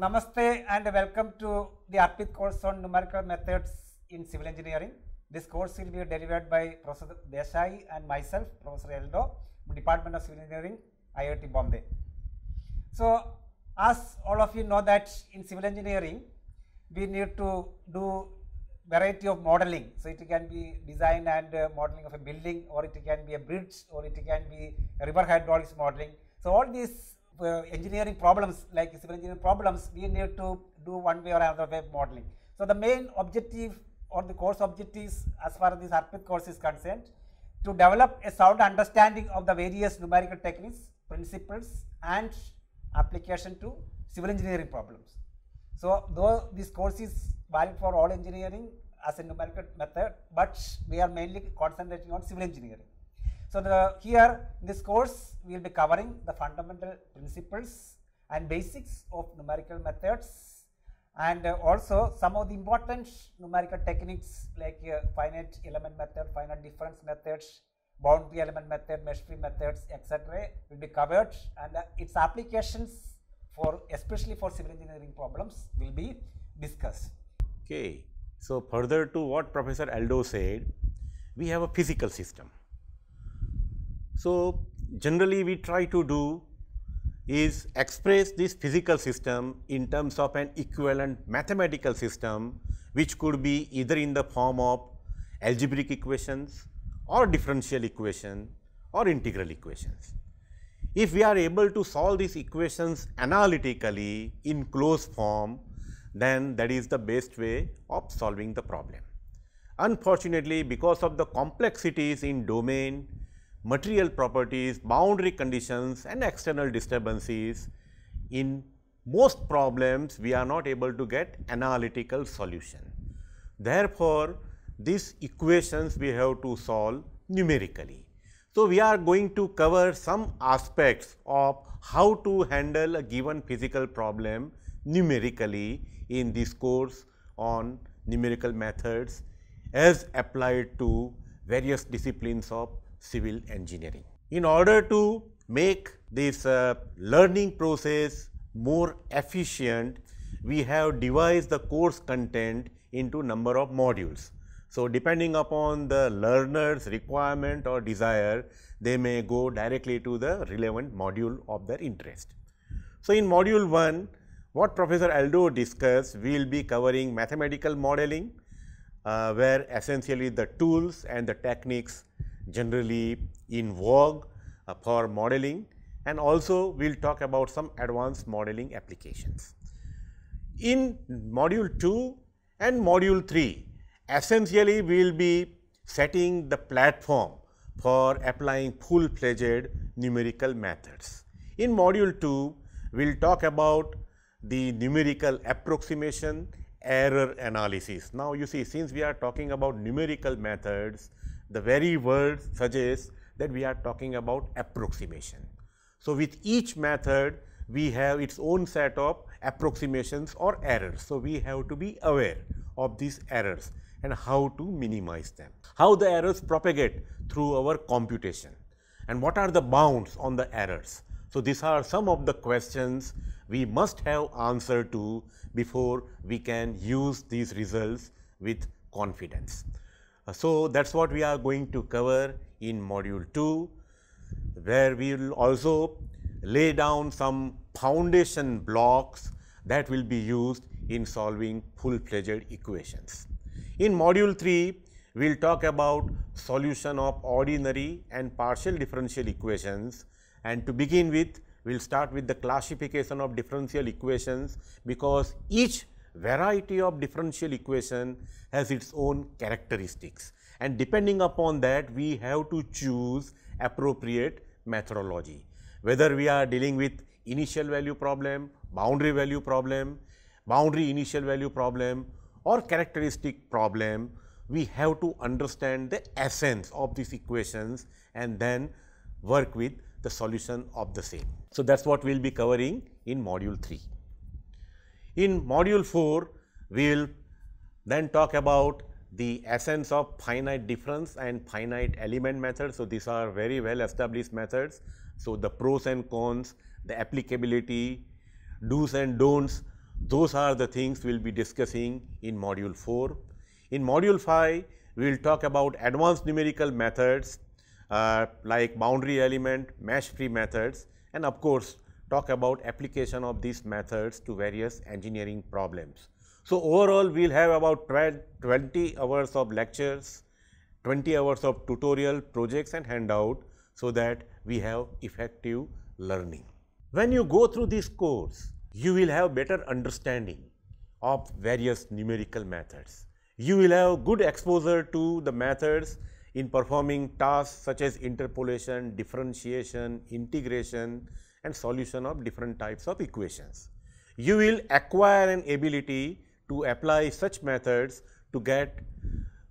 Namaste and welcome to the Arpit course on numerical methods in civil engineering. This course will be delivered by Professor Desai and myself, Professor Eldho, Department of Civil Engineering, IIT Bombay. So, as all of you know that in civil engineering, we need to do variety of modeling. So, it can be design and uh, modeling of a building or it can be a bridge or it can be river hydraulics modeling. So, all these engineering problems like civil engineering problems we need to do one way or another way modeling. So, the main objective or the course objectives as far as this ARPIT course is concerned to develop a sound understanding of the various numerical techniques, principles and application to civil engineering problems. So, though this course is valid for all engineering as a numerical method, but we are mainly concentrating on civil engineering. So, the here in this course we will be covering the fundamental principles and basics of numerical methods and uh, also some of the important numerical techniques like uh, finite element method, finite difference methods, boundary element method, mesh free methods etc. will be covered and uh, its applications for especially for civil engineering problems will be discussed. Okay. So, further to what Professor Eldho said, we have a physical system. So, generally we try to do is express this physical system in terms of an equivalent mathematical system which could be either in the form of algebraic equations or differential equation or integral equations. If we are able to solve these equations analytically in closed form, then that is the best way of solving the problem. Unfortunately, because of the complexities in domain, material properties, boundary conditions and external disturbances, in most problems we are not able to get analytical solution. Therefore, these equations we have to solve numerically. So, we are going to cover some aspects of how to handle a given physical problem numerically in this course on numerical methods as applied to various disciplines of civil engineering. In order to make this uh, learning process more efficient, we have devised the course content into number of modules. So, depending upon the learner's requirement or desire, they may go directly to the relevant module of their interest. So, in module 1, what Professor Eldho discussed, we will be covering mathematical modeling, uh, where essentially the tools and the techniques generally in vogue uh, for modeling and also we will talk about some advanced modeling applications. In module 2 and module 3, essentially we will be setting the platform for applying full fledged numerical methods. In module 2, we will talk about the numerical approximation error analysis. Now, you see since we are talking about numerical methods, the very word suggests that we are talking about approximation. So, with each method we have its own set of approximations or errors. So, we have to be aware of these errors and how to minimize them. How the errors propagate through our computation and what are the bounds on the errors. So, these are some of the questions we must have answer to before we can use these results with confidence. Uh, so, that is what we are going to cover in module 2, where we will also lay down some foundation blocks that will be used in solving full fledged equations. In module 3, we will talk about solution of ordinary and partial differential equations and to begin with we will start with the classification of differential equations because each variety of differential equation has its own characteristics and depending upon that we have to choose appropriate methodology. Whether we are dealing with initial value problem, boundary value problem, boundary initial value problem or characteristic problem, we have to understand the essence of these equations and then work with the solution of the same. So, that is what we will be covering in module 3. In module 4, we will then talk about the essence of finite difference and finite element methods. So, these are very well established methods. So, the pros and cons, the applicability, do's and don'ts Those are the things we will be discussing in module 4. In module 5, we will talk about advanced numerical methods uh, like boundary element, mesh free methods and of course, talk about application of these methods to various engineering problems. So, overall we will have about 20 hours of lectures, 20 hours of tutorial projects and handout so that we have effective learning. When you go through this course, you will have better understanding of various numerical methods. You will have good exposure to the methods in performing tasks such as interpolation, differentiation, integration and solution of different types of equations. You will acquire an ability to apply such methods to get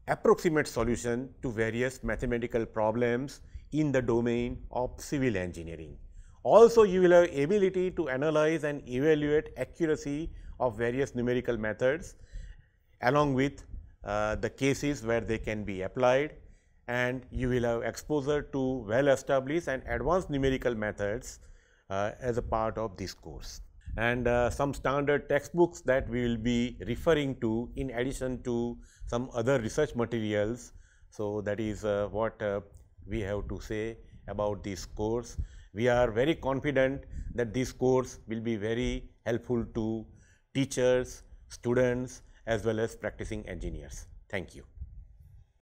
approximate solution to various mathematical problems in the domain of civil engineering. Also, you will have ability to analyze and evaluate accuracy of various numerical methods along with uh, the cases where they can be applied and you will have exposure to well established and advanced numerical methods as a part of this course. And uh, some standard textbooks that we will be referring to in addition to some other research materials. So, that is uh, what uh, we have to say about this course. We are very confident that this course will be very helpful to teachers, students as well as practicing engineers. Thank you.